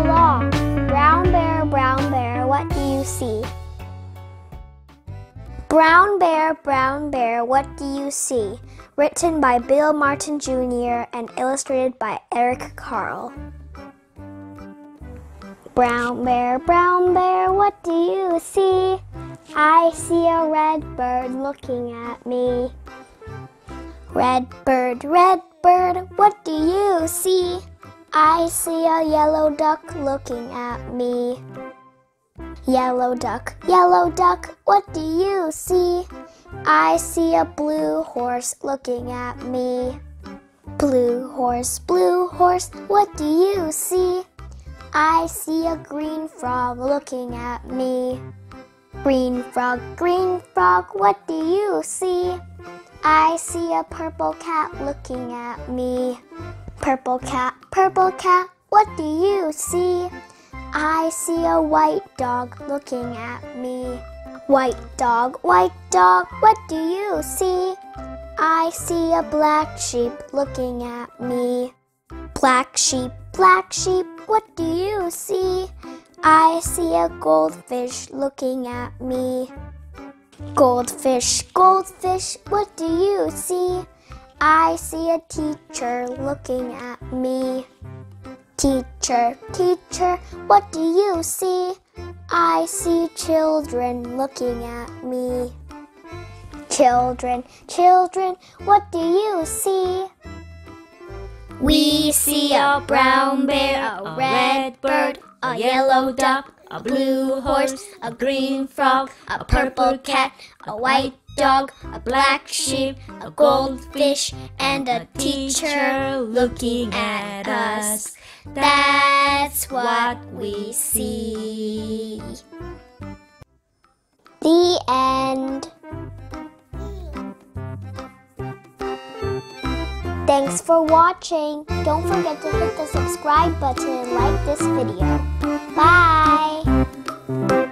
along. Brown bear, brown bear, what do you see? Brown Bear, Brown Bear, What Do You See? Written by Bill Martin Jr. and illustrated by Eric Carle. Brown Bear, Brown Bear, what do you see? I see a red bird looking at me. Red bird, red bird, what do you see? I see a yellow duck looking at me. Yellow duck, yellow duck, what do you see? I see a blue horse looking at me. Blue horse, blue horse, what do you see? I see a green frog looking at me. Green frog, green frog, what do you see? I see a purple cat looking at me. Purple cat, purple cat, what do you see? I see a white dog looking at me. White dog, white dog, what do you see? I see a black sheep looking at me. Black sheep, black sheep, what do you see? I see a goldfish looking at me. Goldfish, goldfish, what do you see? I see a teacher looking at me. Teacher, teacher, what do you see? I see children looking at me. Children, children, what do you see? We see a brown bear, a red bird, a yellow duck, a blue horse, a green frog, a purple cat, a white dog, a black sheep, a goldfish, and a teacher looking at us. That's what we see. The end. Thanks for watching. Don't forget to hit the subscribe button and like this video. Bye!